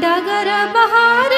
डगर बहार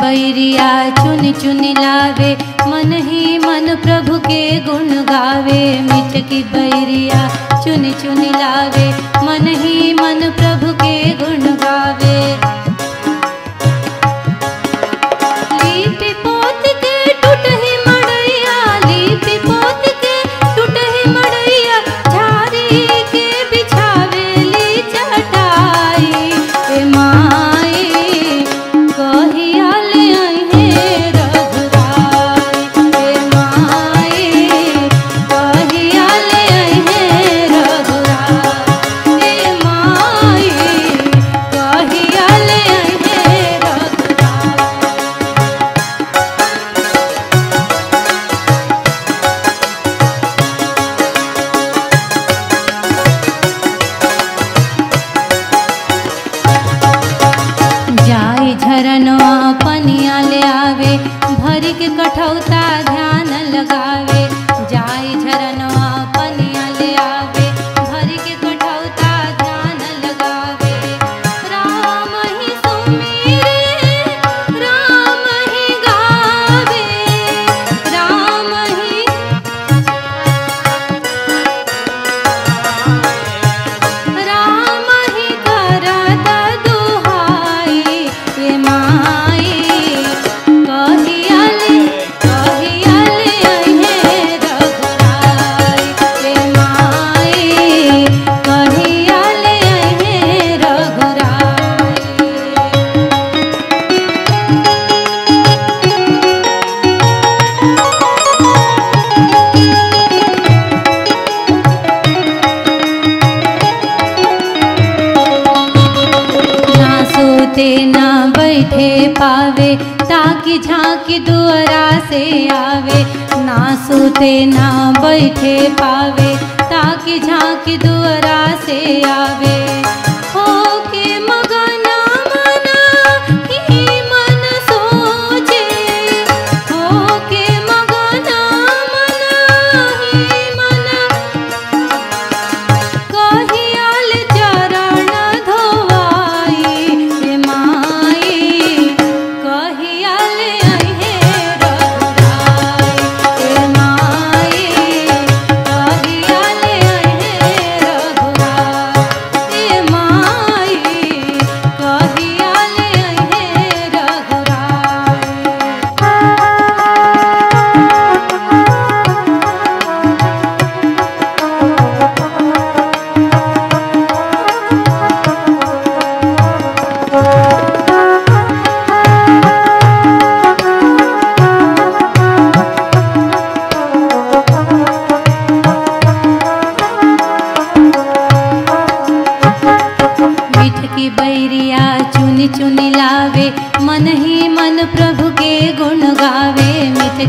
बैरिया चुन चुन लावे, मन ही मन प्रभु के गुण गावे। मिटकी की बैरिया चुन चुन लावे, मन ही मन प्रभु के गुण गावे। ध्यान लगावे जाय झरन पावे ताकि झांकी दुआरा से आवे। ना सूते, ना बैठे पावे ताकि झांकी दुआरा से आवे।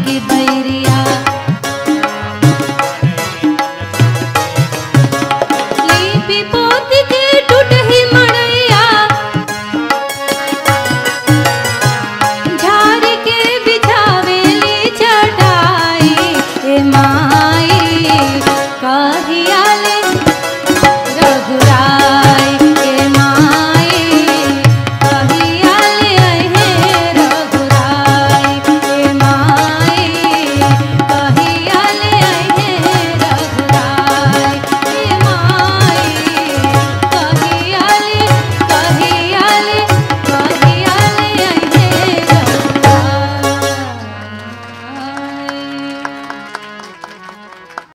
के बन